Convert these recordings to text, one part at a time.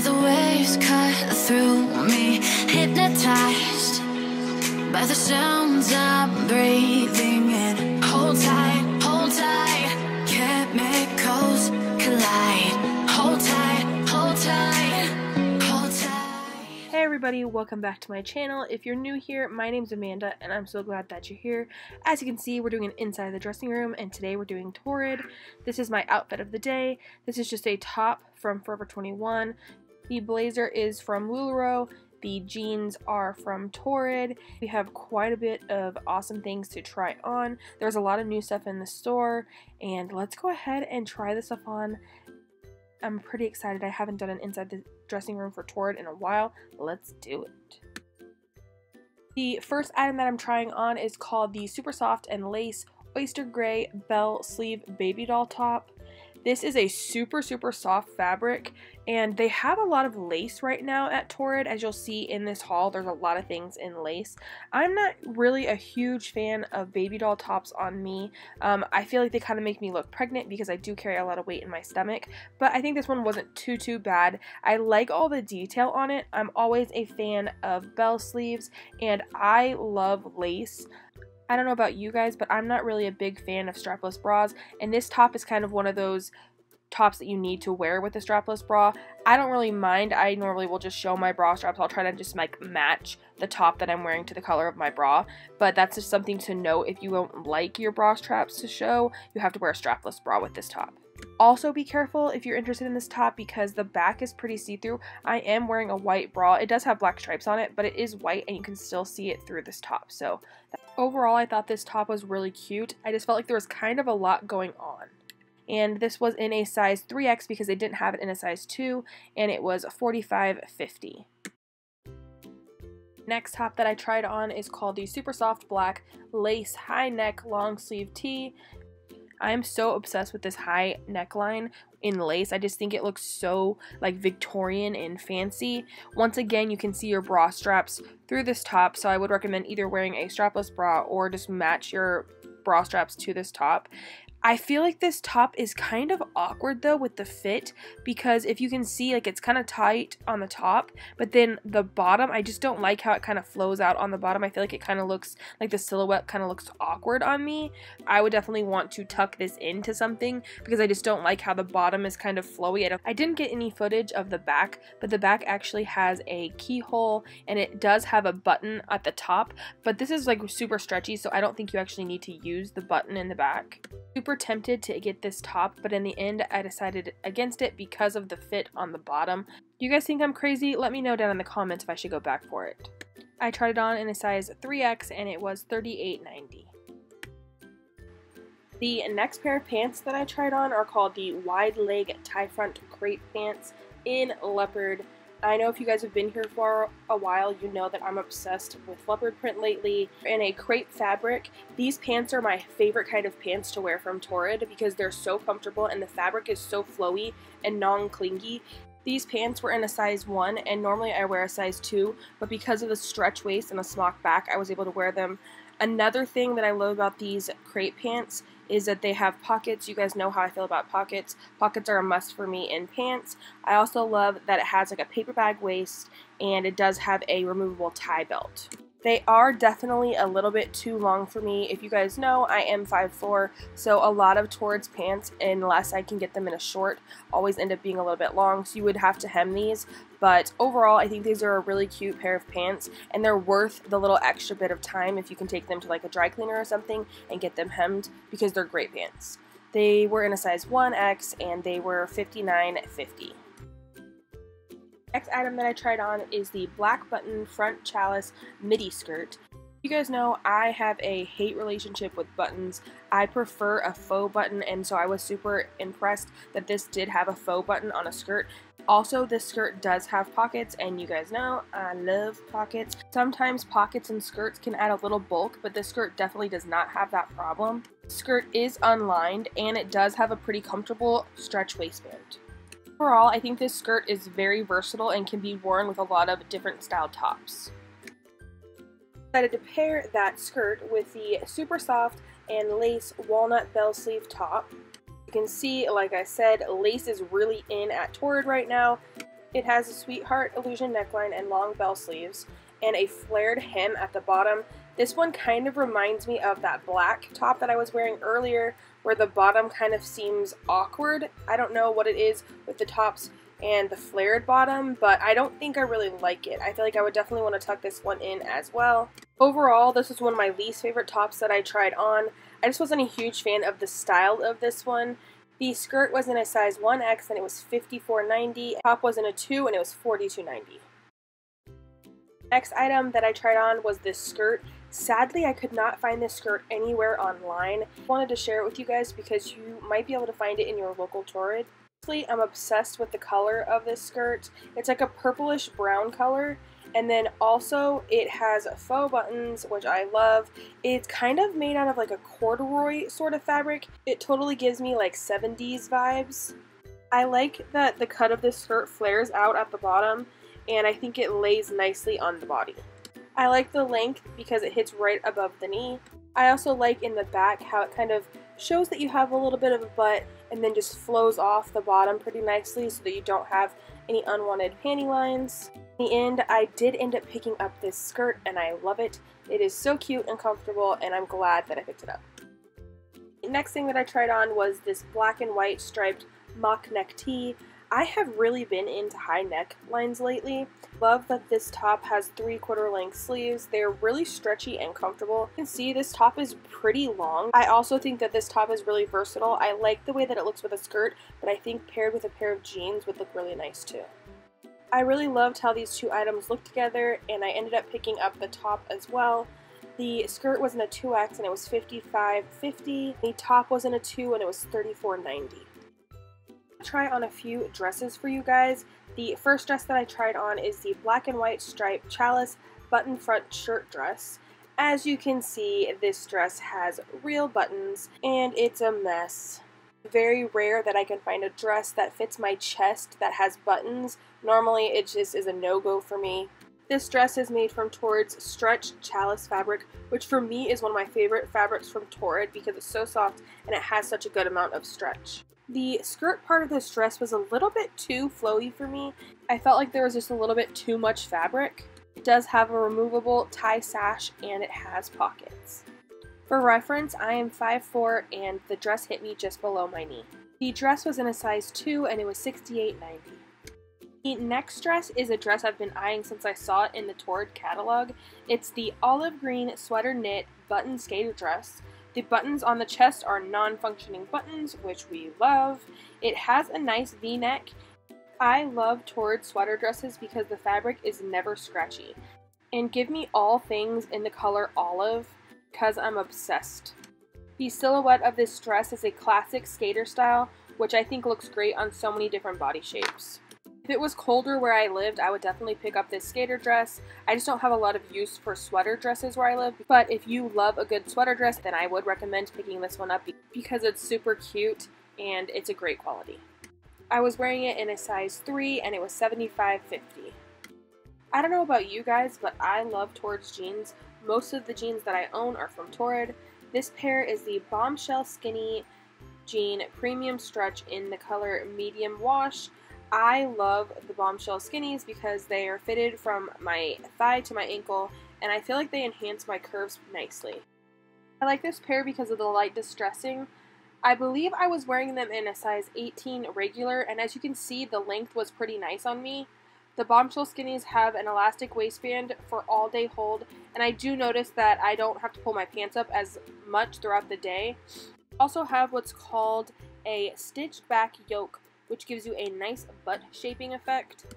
The waves cut through me, hypnotized by the sounds I'm breathing in. Hold tight, hold tight, chemicals collide. Hold tight, hold tight, hold tight. Hey everybody, welcome back to my channel. If you're new here, my name's Amanda and I'm so glad that you're here. As you can see, we're doing an inside the dressing room and today we're doing Torrid. This is my outfit of the day. This is just a top from Forever 21. The blazer is from LuLaRoe. The jeans are from Torrid. We have quite a bit of awesome things to try on. There's a lot of new stuff in the store and let's go ahead and try this stuff on. I'm pretty excited. I haven't done an inside the dressing room for Torrid in a while. Let's do it. The first item that I'm trying on is called the Super Soft and Lace Oyster Gray Bell Sleeve Baby Doll Top. This is a super, super soft fabric, and they have a lot of lace right now at Torrid. As you'll see in this haul, there's a lot of things in lace. I'm not really a huge fan of baby doll tops on me. Um, I feel like they kind of make me look pregnant because I do carry a lot of weight in my stomach, but I think this one wasn't too, too bad. I like all the detail on it. I'm always a fan of bell sleeves, and I love lace. I don't know about you guys, but I'm not really a big fan of strapless bras, and this top is kind of one of those tops that you need to wear with a strapless bra. I don't really mind. I normally will just show my bra straps. I'll try to just like match the top that I'm wearing to the color of my bra. But that's just something to note. If you don't like your bra straps to show, you have to wear a strapless bra with this top. Also be careful if you're interested in this top because the back is pretty see-through. I am wearing a white bra. It does have black stripes on it, but it is white and you can still see it through this top. So overall, I thought this top was really cute. I just felt like there was kind of a lot going on. And this was in a size 3X because they didn't have it in a size 2, and it was $45.50. Next top that I tried on is called the Super Soft Black Lace High Neck Long Sleeve Tee. I am so obsessed with this high neckline in lace. I just think it looks so like Victorian and fancy. Once again, you can see your bra straps through this top, so I would recommend either wearing a strapless bra or just match your bra straps to this top. I feel like this top is kind of awkward though with the fit because if you can see like it's kind of tight on the top but then the bottom I just don't like how it kind of flows out on the bottom. I feel like it kind of looks like the silhouette kind of looks awkward on me. I would definitely want to tuck this into something because I just don't like how the bottom is kind of flowy. I, I didn't get any footage of the back but the back actually has a keyhole and it does have a button at the top but this is like super stretchy so I don't think you actually need to use the button in the back. Super super tempted to get this top, but in the end I decided against it because of the fit on the bottom. Do you guys think I'm crazy? Let me know down in the comments if I should go back for it. I tried it on in a size 3X and it was $38.90. The next pair of pants that I tried on are called the wide leg tie front crepe pants in leopard I know if you guys have been here for a while, you know that I'm obsessed with leopard print lately. In a crepe fabric, these pants are my favorite kind of pants to wear from Torrid because they're so comfortable and the fabric is so flowy and non-clingy. These pants were in a size 1 and normally I wear a size 2, but because of the stretch waist and a smock back, I was able to wear them. Another thing that I love about these crepe pants is that they have pockets. You guys know how I feel about pockets. Pockets are a must for me in pants. I also love that it has like a paper bag waist and it does have a removable tie belt. They are definitely a little bit too long for me. If you guys know, I am 5'4", so a lot of Torrid's pants, unless I can get them in a short, always end up being a little bit long, so you would have to hem these. But overall, I think these are a really cute pair of pants, and they're worth the little extra bit of time if you can take them to like a dry cleaner or something and get them hemmed, because they're great pants. They were in a size 1X, and they were $59.50. Next item that I tried on is the black button front challis midi skirt. You guys know I have a hate relationship with buttons. I prefer a faux button and so I was super impressed that this did have a faux button on a skirt. Also, this skirt does have pockets and you guys know I love pockets. Sometimes pockets and skirts can add a little bulk, but this skirt definitely does not have that problem. The skirt is unlined and it does have a pretty comfortable stretch waistband. Overall, I think this skirt is very versatile and can be worn with a lot of different style tops. I Decided to pair that skirt with the super soft and lace walnut bell sleeve top. You can see, like I said, lace is really in at Torrid right now. It has a sweetheart illusion neckline and long bell sleeves, and a flared hem at the bottom. This one kind of reminds me of that black top that I was wearing earlier, where the bottom kind of seems awkward. I don't know what it is with the tops and the flared bottom, but I don't think I really like it. I feel like I would definitely want to tuck this one in as well. Overall, this was one of my least favorite tops that I tried on. I just wasn't a huge fan of the style of this one. The skirt was in a size 1X and it was $54.90. Top was in a 2 and it was $42.90. Next item that I tried on was this skirt. Sadly, I could not find this skirt anywhere online. I wanted to share it with you guys because you might be able to find it in your local Torrid. I'm obsessed with the color of this skirt. It's like a purplish brown color and then also it has faux buttons which I love. It's kind of made out of like a corduroy sort of fabric. It totally gives me like 70s vibes. I like that the cut of this skirt flares out at the bottom and I think it lays nicely on the body. I like the length because it hits right above the knee. I also like in the back how it kind of shows that you have a little bit of a butt and then just flows off the bottom pretty nicely so that you don't have any unwanted panty lines. In the end, I did end up picking up this skirt and I love it. It is so cute and comfortable and I'm glad that I picked it up. Next thing that I tried on was this black and white striped mock neck tee. I have really been into high neck lines lately. Love that this top has three quarter length sleeves. They're really stretchy and comfortable. You can see this top is pretty long. I also think that this top is really versatile. I like the way that it looks with a skirt, but I think paired with a pair of jeans would look really nice too. I really loved how these two items look together and I ended up picking up the top as well. The skirt was in a 2X and it was $55.50. The top was in a 2 and it was $34.90 try on a few dresses for you guys. The first dress that I tried on is the black and white striped challis button front shirt dress. As you can see, this dress has real buttons and it's a mess. Very rare that I can find a dress that fits my chest that has buttons. Normally it just is a no-go for me. This dress is made from Torrid's stretch challis fabric, which for me is one of my favorite fabrics from Torrid because it's so soft and it has such a good amount of stretch. The skirt part of this dress was a little bit too flowy for me. I felt like there was just a little bit too much fabric. It does have a removable tie sash and it has pockets. For reference, I am 5'4 and the dress hit me just below my knee. The dress was in a size 2 and it was $68.90. The next dress is a dress I've been eyeing since I saw it in the Torrid catalog. It's the olive green sweater knit button skater dress. The buttons on the chest are non-functioning buttons, which we love. It has a nice v-neck. I love Torrid sweater dresses because the fabric is never scratchy. And give me all things in the color olive because I'm obsessed. The silhouette of this dress is a classic skater style, which I think looks great on so many different body shapes. If it was colder where I lived, I would definitely pick up this skater dress. I just don't have a lot of use for sweater dresses where I live, but if you love a good sweater dress, then I would recommend picking this one up because it's super cute and it's a great quality. I was wearing it in a size 3 and it was $75.50. I don't know about you guys, but I love Torrid's jeans. Most of the jeans that I own are from Torrid. This pair is the Bombshell Skinny Jean Premium Stretch in the color Medium Wash. I love the Bombshell Skinnies because they are fitted from my thigh to my ankle and I feel like they enhance my curves nicely. I like this pair because of the light distressing. I believe I was wearing them in a size 18 regular and as you can see the length was pretty nice on me. The Bombshell Skinnies have an elastic waistband for all day hold and I do notice that I don't have to pull my pants up as much throughout the day. Also have what's called a stitched back yoke which gives you a nice butt shaping effect.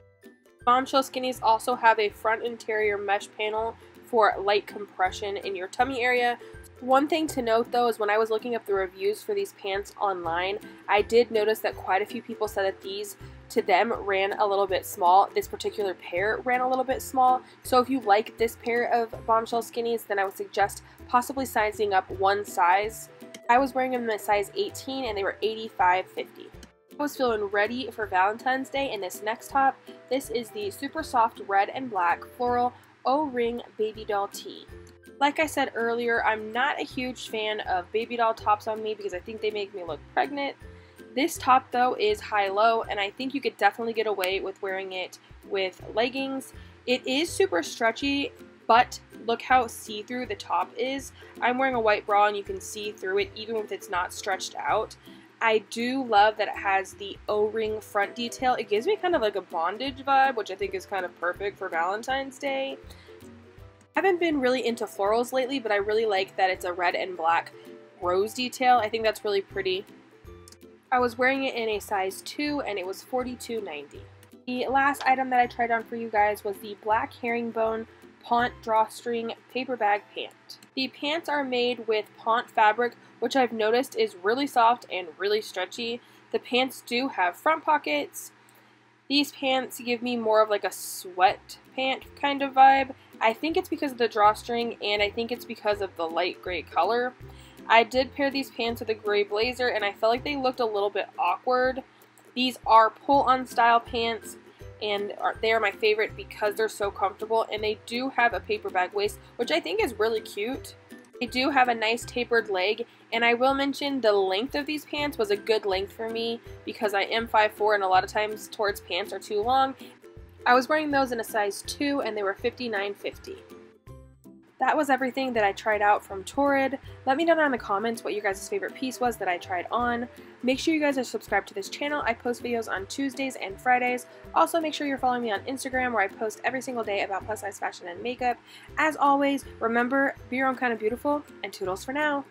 Bombshell Skinnies also have a front interior mesh panel for light compression in your tummy area. One thing to note though is when I was looking up the reviews for these pants online, I did notice that quite a few people said that these to them ran a little bit small. This particular pair ran a little bit small. So if you like this pair of bombshell skinnies, then I would suggest possibly sizing up one size. I was wearing them in size 18 and they were 85.50. I was feeling ready for Valentine's Day in this next top. This is the super soft red and black floral O-ring baby doll tee. Like I said earlier, I'm not a huge fan of baby doll tops on me because I think they make me look pregnant. This top though is high-low and I think you could definitely get away with wearing it with leggings. It is super stretchy, but look how see-through the top is. I'm wearing a white bra and you can see through it even if it's not stretched out. I do love that it has the O-ring front detail. It gives me kind of like a bondage vibe, which I think is kind of perfect for Valentine's Day. I haven't been really into florals lately, but I really like that it's a red and black rose detail. I think that's really pretty. I was wearing it in a size 2 and it was $42.90. The last item that I tried on for you guys was the black herringbone Ponte drawstring paper bag pant. The pants are made with Ponte fabric, which I've noticed is really soft and really stretchy. The pants do have front pockets. These pants give me more of like a sweat pant kind of vibe. I think it's because of the drawstring and I think it's because of the light gray color. I did pair these pants with a gray blazer and I felt like they looked a little bit awkward. These are pull-on style pants and are, they are my favorite because they're so comfortable and they do have a paper bag waist which I think is really cute. They do have a nice tapered leg and I will mention the length of these pants was a good length for me because I am 5'4 and a lot of times Torrid's pants are too long. I was wearing those in a size 2 and they were $59.50 that was everything that I tried out from Torrid. Let me know down in the comments what your guys' favorite piece was that I tried on. Make sure you guys are subscribed to this channel. I post videos on Tuesdays and Fridays. Also, make sure you're following me on Instagram where I post every single day about plus size fashion and makeup. As always, remember, be your own kind of beautiful, and toodles for now.